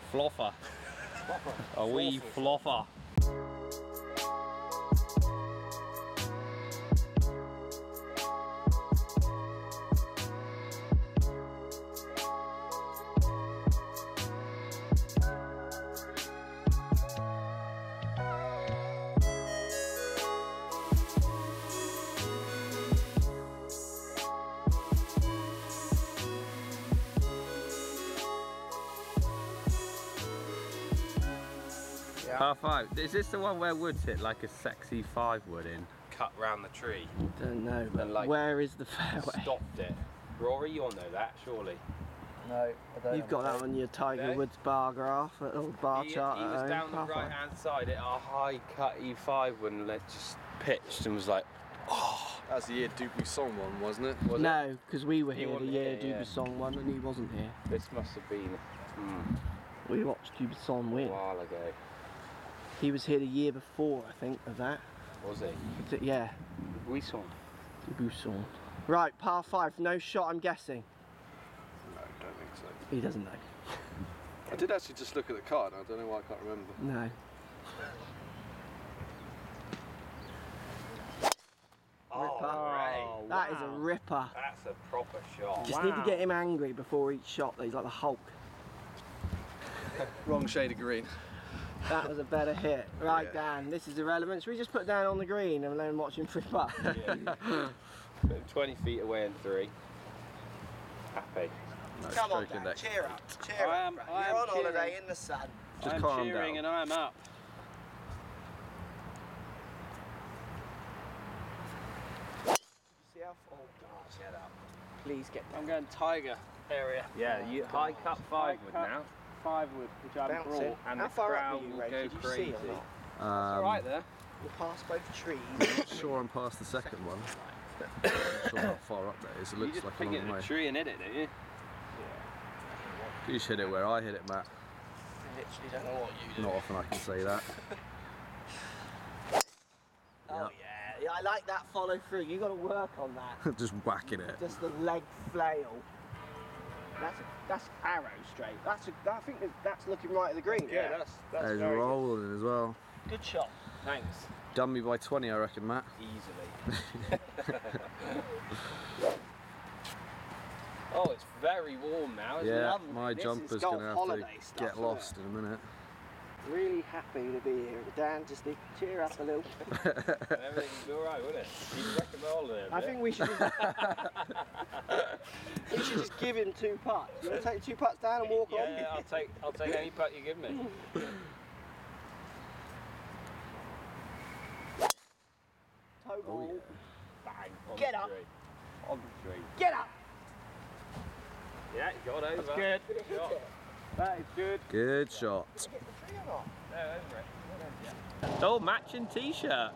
A floffer. A wee floffer. Par five. Is this the one where Woods hit like a sexy five wood in? Cut round the tree. Don't know, but like- where is the fairway? Stopped it. Rory, you'll know that, surely. No, I don't. You've got that on your Tiger No. Woods bar graph, a little bar he, chart. he was down the Par five. right hand side at a high cut E5 when it just pitched and was like, oh. That's the year Dubuisson one, wasn't it? was? No, because we were He here the year here, yeah. Dubuisson won and he wasn't here. This must have been hmm, We watched Dubuisson win. a while ago. He was here the year before, I think, of that. Was he? Is it- Yeah, We saw. Dubuisson. Right, par five, no shot, I'm guessing. No, don't think so. He doesn't know. I did actually just look at the card. I don't know why I can't remember. No. Oh, That is a ripper. That's a proper shot. Just need to get him angry before each shot. That he's like the Hulk. Wrong shade of green. That was a better hit. Right, Yeah. Dan, this is irrelevant. Should we just put Dan on the green and then watch him trip up? Yeah. Put him 20 feet away in three. Happy. No, Come on, Dan, cheer up. Cheer I up. am- bro. I You're am on holiday in the sun. Just I'm calm cheering down. and I'm up. See how far? Oh, God, get up. Please get I'm going Tiger area. Yeah, you high cut five wood cut. now. Five wood, which I Bounce brought. it. and How the far up crowd are you, will Ray? go Did you see or crazy. not? It's all right um, there. You're past both trees. sure I'm past the second one. Not sure how far up that is. It You looks just like a pick it long in a way. tree and hit it, don't you? You should hit it where I hit it, Matt. I literally don't know what you do. Not often I can say that. Oh yeah. yeah, I like that follow through. You got to work on that. Just whacking it. Just the leg flail. That's a, that's arrow straight. That's a, I think that- that's looking right at the green. Yeah, that's that's There's very rolling as well. Good, good shot. Thanks. Done me by 20, I reckon, Matt. Easily. oh, it's very warm now, isn't Yeah, lovely. my This jumper's gonna have holiday to stuff, get lost in a minute. Really happy to be here. Dan, just to cheer up a little. it? Everything's alright, wouldn't it? You reckon all there. I think we should. we should just give him two putts. You want to take two putts down and walk yeah, on? yeah, I'll take I'll take any putt you give me. Toe ball. Oh, Bang. On Get up. Tree. On the tree. Get up. Yeah, you got over. good. Good shot. That is good. Good shot. Get the tree or not? No, over it. Oh, matching t-shirt.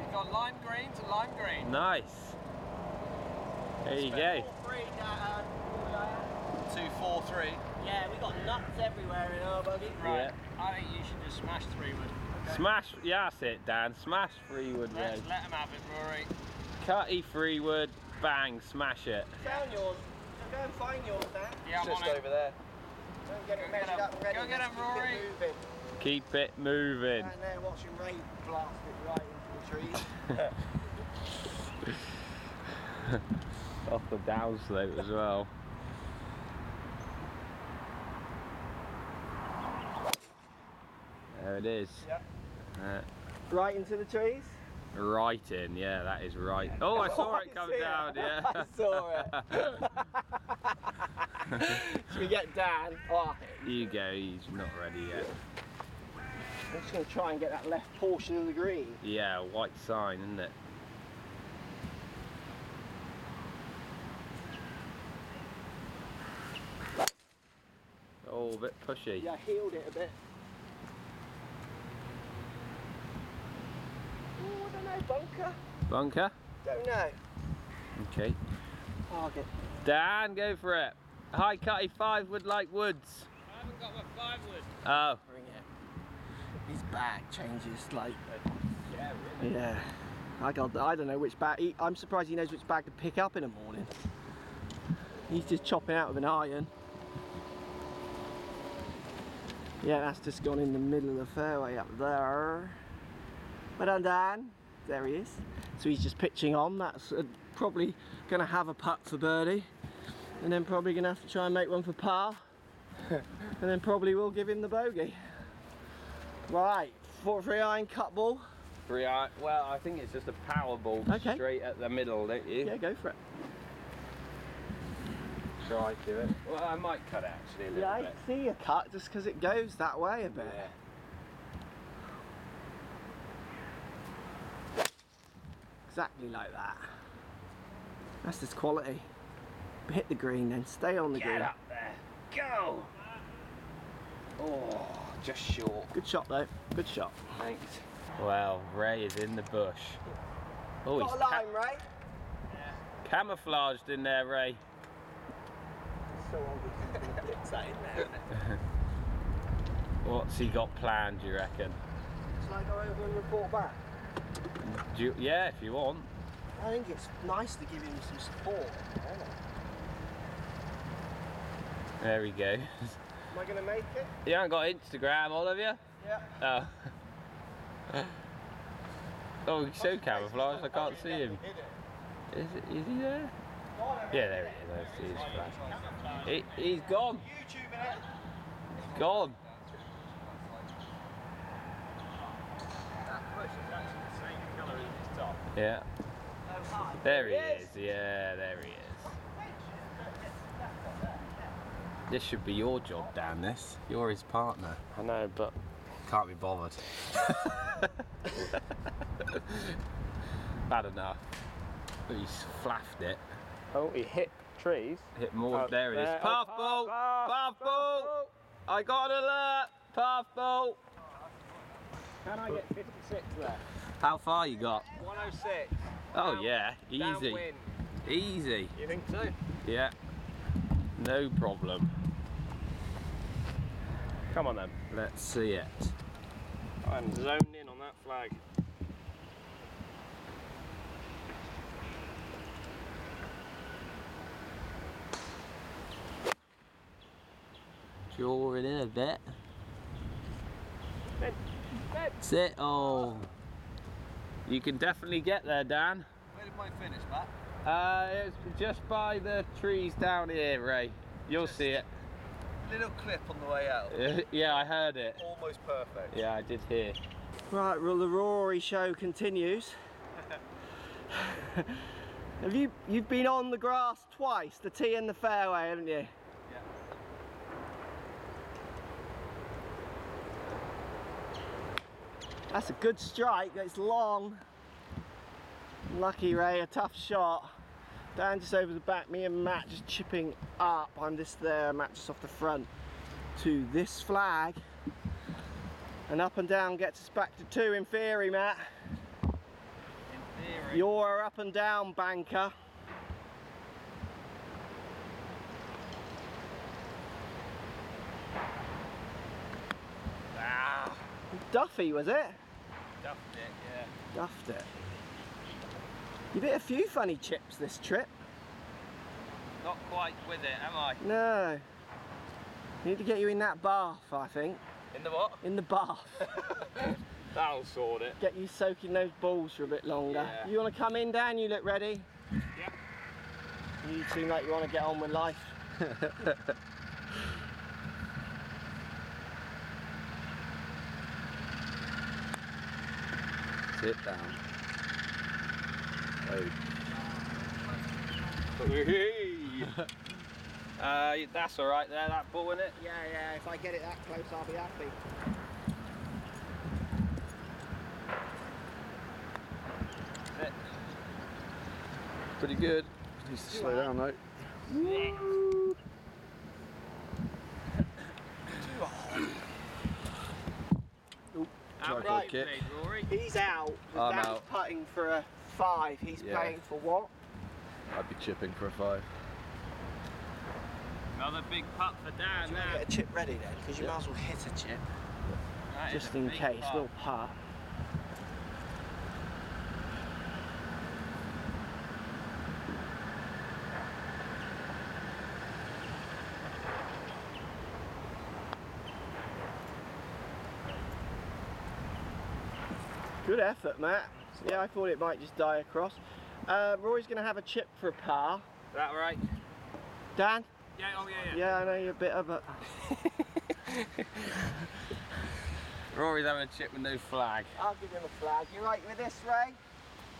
You've got lime green to lime green. Nice. There you go. Three, uh, Two, four, three. yeah, we got nuts everywhere in our buggy. Right. I think you should just smash three wood. Okay. Smash, yeah, that's it, Dan. Smash Freewood Let's Road. let him have it, Rory. Cutty Freewood, bang, smash it. Found yours. Go and find yours, Dan. Yeah, I'm Just on it. over there. Go and get it measured up ready. Go get him, Rory. Keep it moving. Keep it moving. And there watching Ray blast it right into the trees. Off the downslope as well. There it is. Yeah. Uh, right into the trees. Right in, yeah, that is right. Oh, I saw it come down, I yeah. I saw it. Should we get Dan? Oh, you go, he's not ready yet. I'm just going to try and get that left portion of the green. Yeah, white sign, isn't it? Oh, a bit pushy. Yeah, I healed it a bit. Oh, I don't know, bunker? Bunker? Don't know. Okay. Target. Dan, go for it. High cutty five wood like woods. I haven't got my five wood. Oh, Bring it. His back changes like. yeah, really. Yeah. I got. I don't know which bag. He, I'm surprised he knows which bag to pick up in the morning. He's just chopping out with an iron. Yeah, that's just gone in the middle of the fairway up there. Well done, Dan. There he is. So he's just pitching on. That's uh, probably going to have a putt for birdie. And then probably going to have to try and make one for par. and then probably we'll give him the bogey. Right, four three iron cut ball. Three iron. Well, I think it's just a power ball Okay. straight at the middle, don't you? Yeah, go for it. Try to it. Well, I might cut it actually a little Yeah, I see a cut just because it goes that way a bit. Yeah. Exactly like that. That's just quality. Hit the green then, stay on the green. Get up there. Go. Oh, just short. Good shot though, good shot. Thanks. Well, Ray is in the bush. Oh, he's Got a line, Ray? camouflaged in there, Ray. So obvious blitz that in there. What's he got planned, do you reckon? Shall I go over and report back? Do you, yeah, if you want. I think it's nice to give him some support. There we go. Am I going to make it? You haven't got Instagram, all of you? Yeah. Oh. oh, he's so camouflaged, I can't see him. Is, it, is he there? Yeah, there he is. I see his flash. He, he's gone. Gone. Yeah. There he is. Yeah, there he is. This should be your job, Dan. This. You're his partner. I know, but Can't be bothered. Bad enough. He's flaffed it. oh, he hit trees. Hit more. Oh, there it is. there. Oh, path Oh, ball. path, Path ball. I got an alert. Path ball. Can I get 56 there? How far you got? 106. Oh Down- yeah, easy, Downwind. easy. You think so? Yeah. No problem. Come on then. Let's see it. I'm zoned in on that flag. Drawing in a bit. Sit. Oh. You can definitely get there, Dan. Where did mine finish, Matt? Uh, it's just by the trees down here, Ray. You'll see it. Little clip on the way out. yeah, I heard it. Almost perfect. Yeah, I did hear. Right, well the Rory show continues. Have you you've been on the grass twice, the tee and the fairway, haven't you? That's a good strike, it's long. Lucky Ray, a tough shot. Dan just over the back, me and Matt just chipping up. I'm just there, Matt just off the front to this flag. And up and down gets us back to two in theory, Matt. In theory. You're up and down banker. Duffy, was it? duffed it, yeah. Duffed it. You've hit a few funny chips this trip. Not quite with it, am I? No. Need to get you in that bath, I think. In the what? In the bath. That'll sort it. Get you soaking those balls for a bit longer. Yeah. You want to come in, Dan? You look ready? Yeah. You seem like you want to get on with life. Sit down. Uh, that's all right there. That ball in it. Yeah, yeah. If I get it that close, I'll be happy. Sit. Pretty good. Needs to slow down though. How Try for kick. played, Rory. He's out. I'm Dan's out. putting for a five. He's Yeah. playing for what? I'd be chipping for a five. Another big putt for Dan. Do you want to Now. get a chip ready then? Because you might as well hit a chip. That is Just a in case. putt. Little putt. Good effort, Matt. Yeah, I thought it might just die across. Uh, Roy's going to have a chip for a par. Is that right? Dan? Yeah, oh yeah, yeah. Yeah, I know you're bitter, but Rory's having a chip with no flag. I'll give him a flag. You right with this, Ray?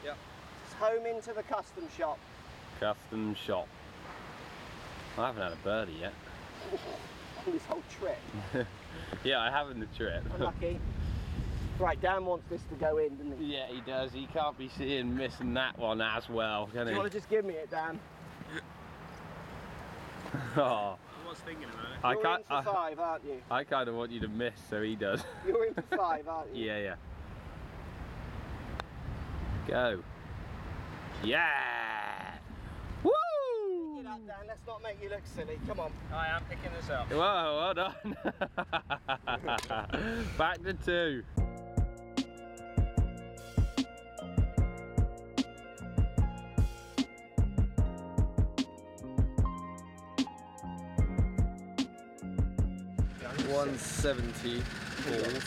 Yep. It's home into the custom shop. Custom shop. I haven't had a birdie yet. this whole trip. Yeah, I have in the trip. Unlucky. Right, Dan wants this to go in, doesn't he? yeah, he does. He can't be seeing missing that one as well, can Do he? you want to just give me it, Dan? Oh, I was thinking about it. I You're can't. in for I, five, aren't you? I kind of want you to miss, so he does. You're in for five, aren't you? yeah, yeah. Go. Yeah. Woo! Pick it up, Dan. Let's not make you look silly. Come on. I am picking this up. Whoa, well done. Back to two. One seventy balls.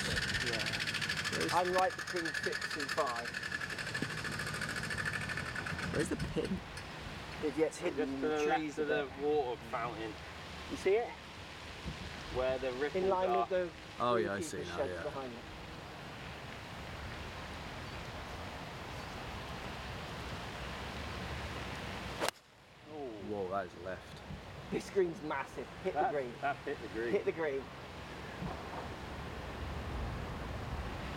I'm right between six and five. Where's the pin? It gets hidden in the trees. a bit. water fountain, You see it? where the ripples In line with the Oh yeah, I see now. Yeah. behind it. Whoa, that is left. This green's massive. Hit the green. That hit the green. Hit the green.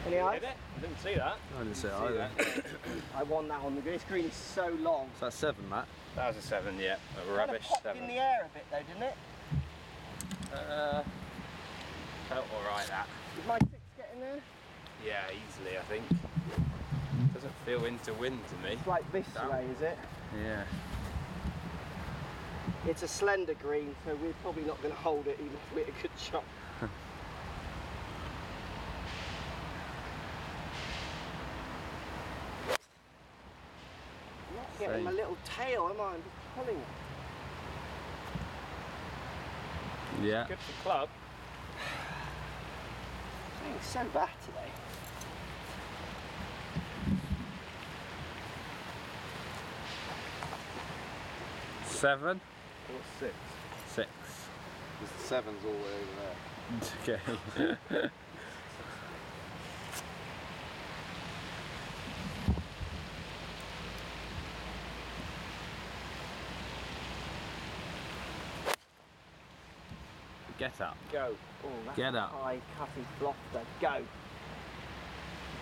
Any eyes? I didn't see that. I didn't say either. I won that on the green. This green is so long. So that's seven, Matt. That was a seven, yeah. A Kind of rubbish seven. in the air a bit though, didn't it? Uh, felt alright that. Did my six get in there? Yeah, easily I think. Doesn't feel into wind to me. It's like this Down. way, is it? Yeah. It's a slender green, so we're probably not going to hold it even if we hit a good shot. Getting my little tail, am I? I'm just pulling it. Yeah. Good for club. Playing so bad today. Seven? Or six. Six. Because the seven's all the way over there. Okay. Get up. Go. Oh, that's Get a up. high cutting flofter. Go.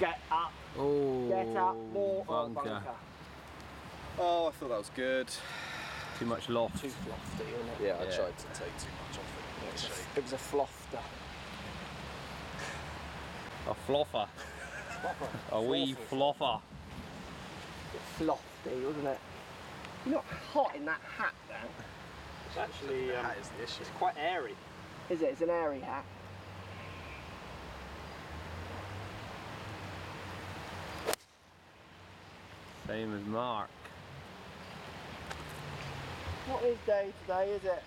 Get up. Oh, Get up. More oh, bunker. bunker. Oh, I thought that was good. Too much loft. Too flofty, wasn't it? Yeah, I Yeah. tried to take too much off it. It was a- It was a flofter. A floffer. A wee floffer. Flofty, wasn't it? You're not hot in that hat, Dan. It's actually um, That is the issue. it's quite airy. Is it? It's an airy hat. Same as Mark. What is day today, is it?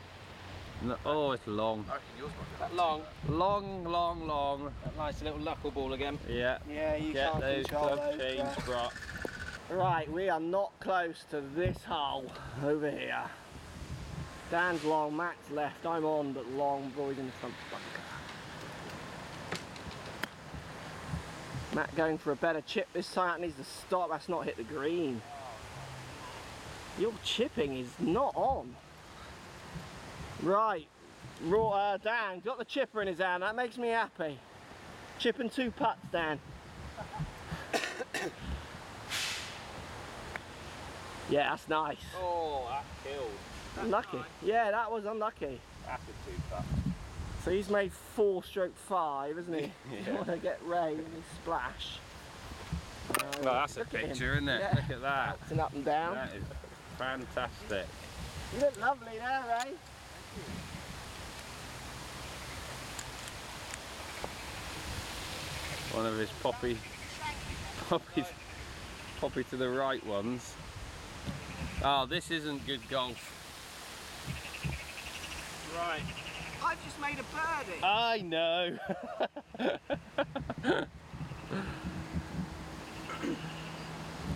No, oh, it's long. I reckon yours might That long. Long, long, long. That nice little knuckleball again. Yeah. Yeah, you Get can't those control club those. chains, yeah. Right, we are not close to this hole over here. Dan's long, Matt's left, I'm on, but long, Roy's in the front bunker. Matt going for a better chip this time, needs to stop, that's not hit the green. Your chipping is not on. Right, Raw, uh, Dan got the chipper in his hand, that makes me happy. Chipping two putts, Dan. yeah, that's nice. Oh, that killed. Unlucky. Yeah, that was unlucky. That's a two putt. So he's made four stroke five, isn't he? Yeah. want to get Ray in his splash. Uh, Well, that's a look at him. picture, isn't it? Yeah. Look at that. Bouncing up and down. That is fantastic. You look lovely there, Ray. One of his poppy, poppies, poppy to the right ones. Oh, this isn't good golf. Right. I've just made a birdie. I know.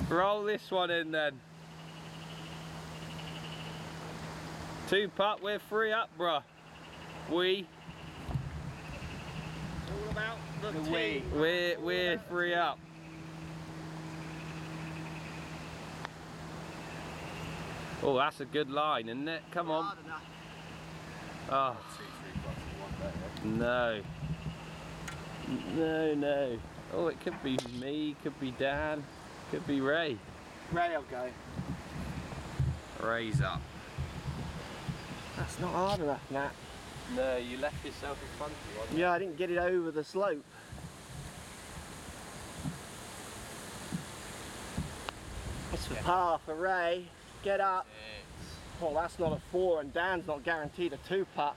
Roll this one in then. Two putt, we're three up, bruh. We, All about the, The tee. we. we're, we're three up. Oh, that's a good line, isn't it? Come on. Oh, Two, three putts in one day, yeah? no. No, no. Oh, it could be me, could be Dan, could be Ray. Ray I'll go. Ray's up. That's not hard enough, Nat. No, you left yourself in front of you. Yeah, I didn't get it over the slope. It's for par for Ray. Get up. Well, that's not a four, and Dan's not guaranteed a two putt.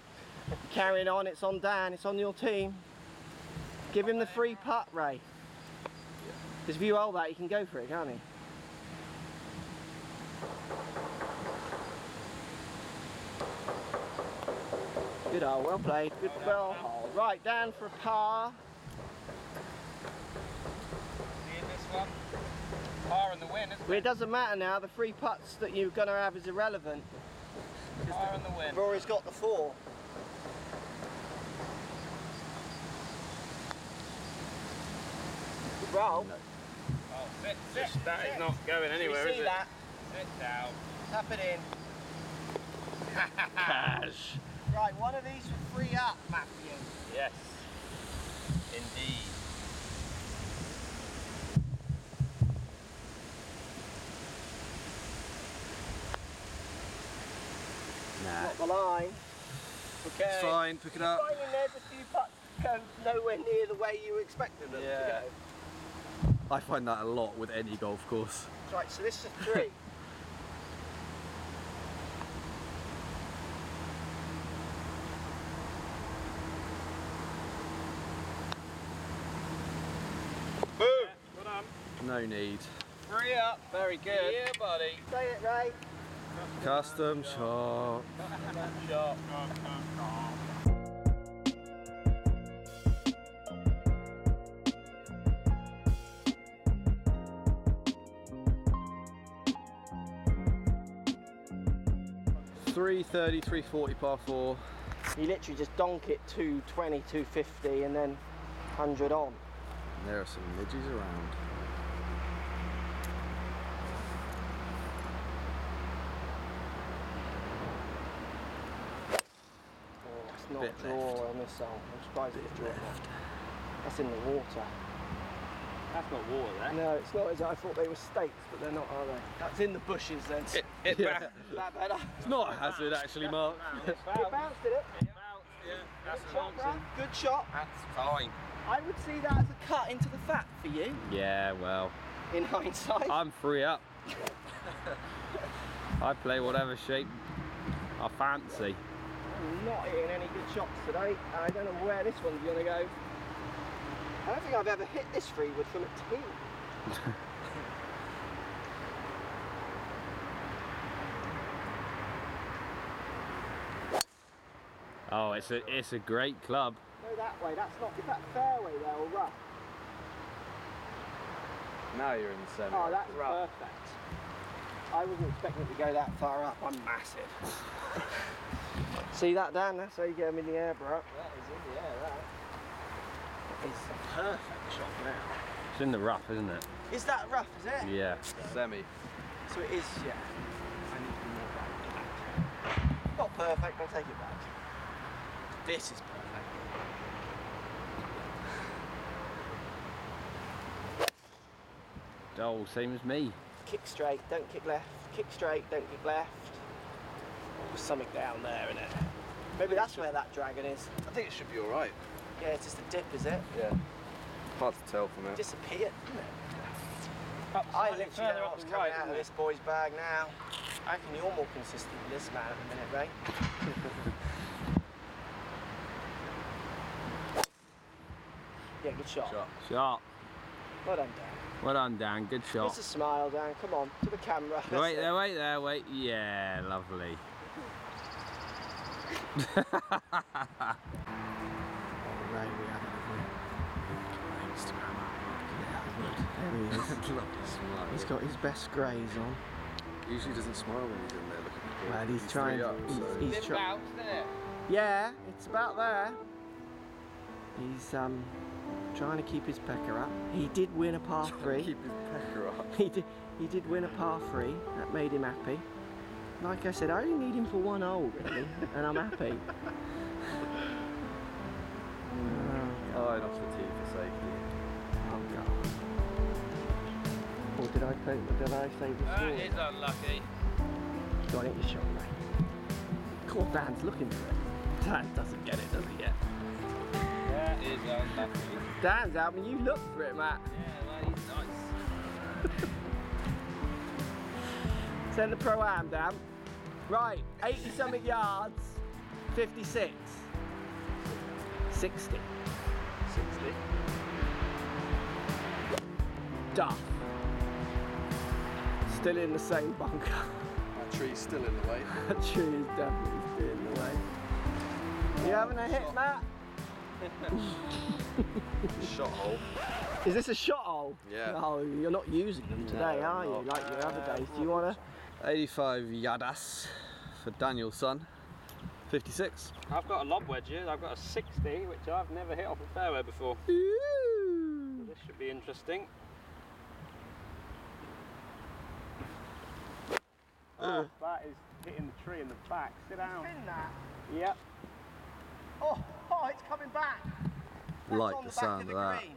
Carrying on, it's on Dan, it's on your team. Give him the free putt, Ray. Because if you hold that, he can go for it, can't he? Good hole, well played, good well hole. Right, Dan for a par. Seeing this one? Par and the win, isn't Well, it doesn't matter now, the three putts that you're going to have is irrelevant. it? Par and the win. Rory's got the four. Good roll. Oh, sit, sit, That sit. is not going anywhere, we is it? that. Sit down. Tap it in. Cash. Right, one of these for free up, Matthew. Yes. Indeed. Nah. Not the line. Okay. It's fine, pick it up. Finding there's a few putts go nowhere near the way you expected them Yeah. to go. I find that a lot with any golf course. Right, so this is a three. Boom. Well done. No need. Three up. Very good. Yeah, buddy. Say it, Ray. Custom shop. Shot. Three thirty, three forty par four. You literally just donk it 220, 250 and then 100 on. There are some midges around. Not Bit draw left. on this hole. I'm surprised it's drawn left. That's in the water. That's not water there. No, it's not. Is it? I thought they were stakes, but they're not, are they? That's in the bushes then. It, it, Yeah. ba- that better? It's not a hazard actually, Mark. It bounced, did it? Yeah, that's Good shot, Brad. Good shot. That's fine. I would see that as a cut into the fat for you, yeah, well, in hindsight. I'm free up. I play whatever shape I fancy. I'm not hitting any good shots today. Uh, I don't know where this one's going to go. I don't think I've ever hit this free wood from a tee. Oh, it's a it's a great club. Go that way. That's not. Is that fairway there or rough? Now you're in the centre. Oh, that's perfect. I wasn't expecting it to go that far up. I'm massive. See that, Dan? That's how you get them in the air, bro. That is in the air, that. It's a perfect shot now. It's in the rough, isn't it? Is that rough, is it? Yeah. Semi. So it is, yeah. I need to be more back. Not perfect, I'll take it back. This is perfect. Oh, same as me. Kick straight, don't kick left. Kick straight, don't kick left. There's something down there, isn't it? Maybe that's where that dragon is. I think it should be alright. Yeah, it's just a dip, is it? Yeah. Hard to tell from It it. disappeared, didn't it? Up I literally don't know what's coming right, out of this boy's bag now. I reckon you're more consistent than this man at the minute, Ray. yeah, good shot. Shot. Shot. Well done, Dan. Well done, Dan. Good shot. Just a smile, Dan. Come on, to the camera. That's Wait it. there, wait there, wait. Yeah, lovely. Alright, we are He's got his best greys on. He usually doesn't smile when he's in there looking at the Man, he's, he's trying. Up, he's, so. he's, he's trying. Yeah, it's about there. He's um trying to keep his pecker up. He did win a par three. keep his pecker up. he did. He did win a par three. That made him happy like I said, I only need him for one hole, really, and I'm happy. oh, oh, and off the tee for safety. Oh, God. Or did I, think, did I save the uh, That is unlucky. Got it, you shot, me? Of Dan's looking for it. Dan doesn't get it, does he yet? That is unlucky. Dan's out when you look for it, Matt. Yeah, well, he's nice. Send the pro-am, Dan. Right, 80 something yards, 56. 60. 60. Duff. Still in the same bunker. That tree's still in the way. that tree is definitely still in the way. You oh, having a hit, Matt? shot hole. Is this a shot hole? Yeah. No, you're not using them today, no, are you? Like your other days. Do you want to? 85 yadas for Daniel's son. 56. I've got a lob wedge here. I've got a 60, which I've never hit off a fairway before. Ooh. This should be interesting. Uh. Oh, that is hitting the tree in the back. Sit down. Spin that. Yep. Oh, oh it's coming back. That's like the, the sound of, the of that. Green.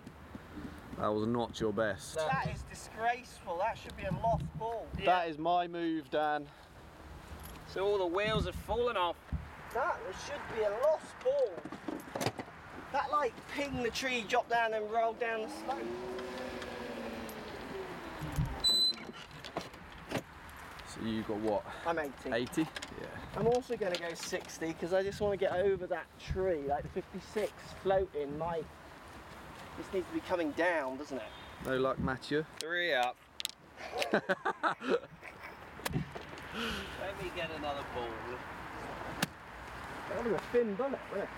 That was not your best. That is disgraceful. That should be a loft ball. Yeah. That is my move, Dan. So all the wheels have fallen off. That should be a lost ball. That like ping, the tree, dropped down and rolled down the slope. So you got what? I'm 80. 80? Yeah. I'm also going to go 60 because I just want to get over that tree, like the 56 floating. My, this needs to be coming down, doesn't it? No luck, Matthew. Three up. Let me get another ball. That was a thin bullet, wasn't it?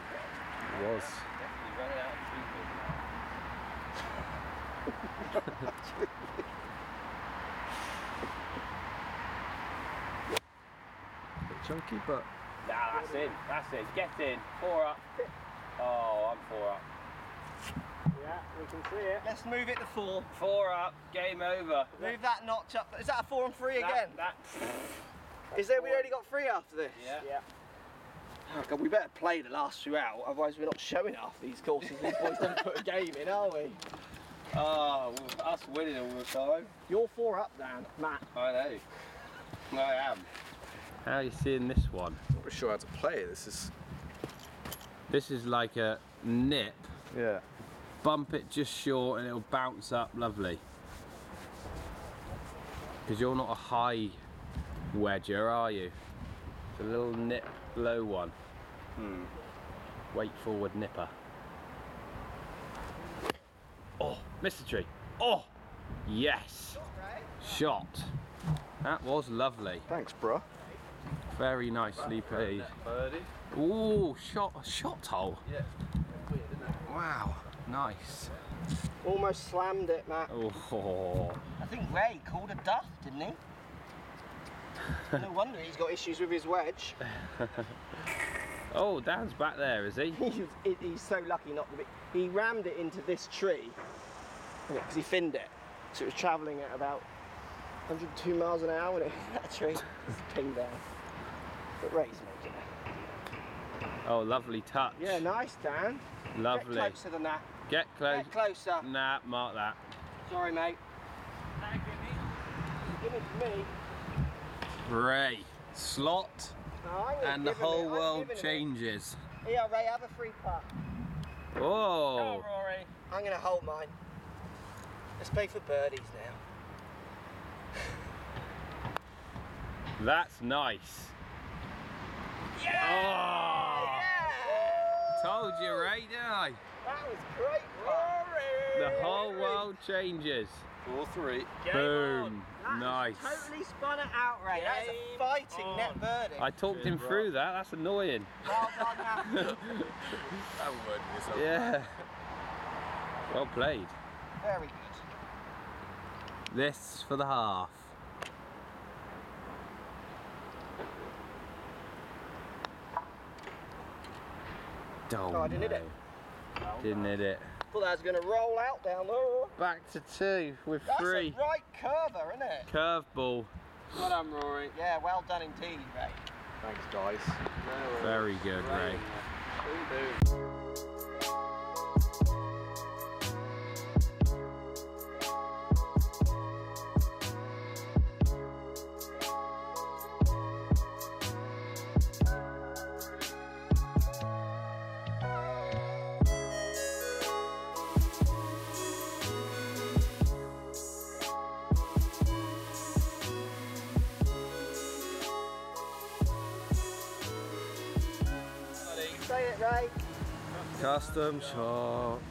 It was. Definitely run out of treatment now. chunky, but. Nah, that's in. That's in. Get in. Four up. Oh, I'm four up. Yeah, we can see it. Let's move it to four. Four up, game over. Move that notch up. Is that a four and three that, again? That. Is there, we only got three after this? Yeah. yeah. Oh God, we better play the last two out, otherwise we're not showing off these courses. These boys don't put a game in, are we? Oh, us winning all the time. You're four up, Dan, Matt. I know. I am. How are you seeing this one? I'm not really sure how to play. This is. This is like a nip. Yeah bump it just short and it'll bounce up lovely. Because you're not a high wedger, are you? It's a little nip, low one. Hmm. Weight forward nipper. Oh, missed the tree. Oh, yes. Shot. That was lovely. Thanks, bruh. Very nicely played. Ooh, shot, shot hole. Yeah. Wow. Nice. Almost slammed it, Matt. Oh. I think Ray called a duff, didn't he? no wonder he's got issues with his wedge. oh, Dan's back there, is he? he's, he's, so lucky not to be. He rammed it into this tree because he finned it. So it was travelling at about 102 miles an hour when it hit that tree. It's pinged down. But Ray's making it. Oh, lovely touch. Yeah, nice, Dan. Lovely. Get closer than that. Get close. Get closer. Nah, mark that. Sorry, mate. Give it to me. Ray, slot, and the whole it. world changes. It. Here, Ray, have a free putt. Oh. Rory. I'm going to hold mine. Let's play for birdies now. That's nice. Yeah! Oh! yeah! Told you, Ray, didn't I? That was great, Rory. The whole world changes. Four, three, Game Boom. Nice. Totally spun it out, Ray. That's a fighting on. net birdie. I talked him through that. That's annoying. Well done, that word. Yeah. Well played. Very good. This for the half. Don't oh, I didn't hit it no. Didn't hit it. Thought that was going to roll out down there. Back to two with That's three. a right curver, isn't it? Curveball. Well done, Rory. Yeah, well done indeed, Ray. Thanks, guys. Very good, Ray. Say it, Ray. Shop. Shot.